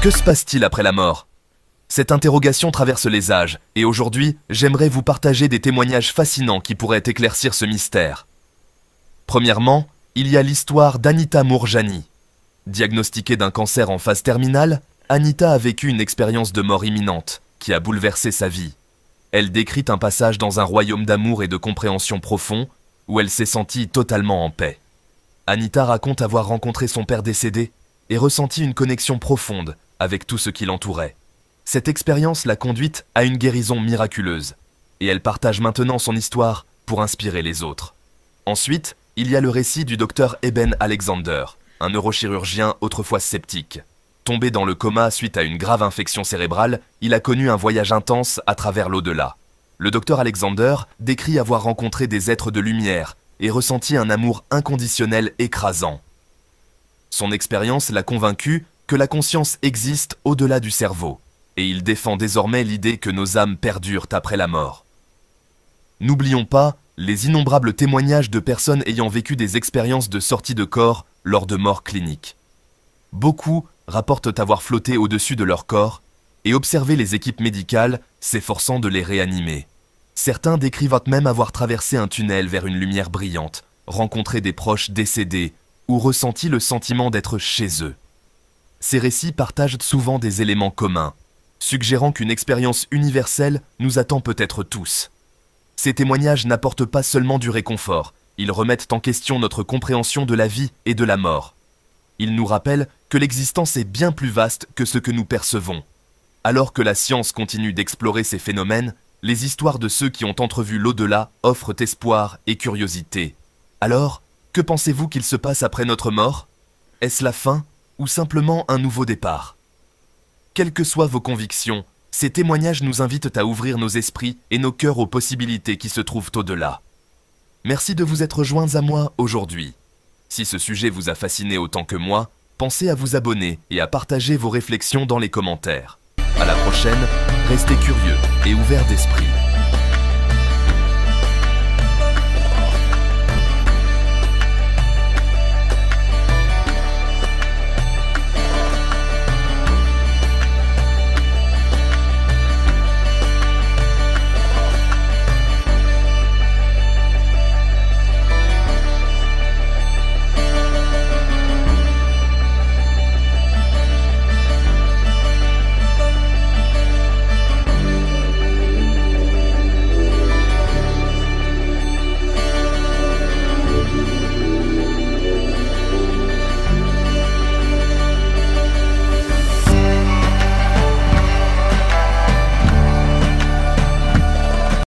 Que se passe-t-il après la mort? Cette interrogation traverse les âges, et aujourd'hui, j'aimerais vous partager des témoignages fascinants qui pourraient éclaircir ce mystère. Premièrement, il y a l'histoire d'Anita Mourjani. Diagnostiquée d'un cancer en phase terminale, Anita a vécu une expérience de mort imminente qui a bouleversé sa vie. Elle décrit un passage dans un royaume d'amour et de compréhension profond où elle s'est sentie totalement en paix. Anita raconte avoir rencontré son père décédé et ressenti une connexion profonde avec tout ce qui l'entourait. Cette expérience l'a conduite à une guérison miraculeuse, et elle partage maintenant son histoire pour inspirer les autres. Ensuite, il y a le récit du docteur Eben Alexander, un neurochirurgien autrefois sceptique. Tombé dans le coma suite à une grave infection cérébrale, il a connu un voyage intense à travers l'au-delà. Le docteur Alexander décrit avoir rencontré des êtres de lumière et ressenti un amour inconditionnel écrasant. Son expérience l'a convaincu que la conscience existe au-delà du cerveau, et il défend désormais l'idée que nos âmes perdurent après la mort. N'oublions pas les innombrables témoignages de personnes ayant vécu des expériences de sortie de corps lors de morts cliniques. Beaucoup rapportent avoir flotté au-dessus de leur corps et observé les équipes médicales s'efforçant de les réanimer. Certains décrivent même avoir traversé un tunnel vers une lumière brillante, rencontré des proches décédés ou ressenti le sentiment d'être chez eux. Ces récits partagent souvent des éléments communs, suggérant qu'une expérience universelle nous attend peut-être tous. Ces témoignages n'apportent pas seulement du réconfort, ils remettent en question notre compréhension de la vie et de la mort. Ils nous rappellent que l'existence est bien plus vaste que ce que nous percevons. Alors que la science continue d'explorer ces phénomènes, les histoires de ceux qui ont entrevu l'au-delà offrent espoir et curiosité. Alors, que pensez-vous qu'il se passe après notre mort? Est-ce la fin? Ou simplement un nouveau départ Quelles que soient vos convictions, ces témoignages nous invitent à ouvrir nos esprits et nos cœurs aux possibilités qui se trouvent au-delà. Merci de vous être joints à moi aujourd'hui. Si ce sujet vous a fasciné autant que moi, pensez à vous abonner et à partager vos réflexions dans les commentaires. À la prochaine, restez curieux et ouverts d'esprit.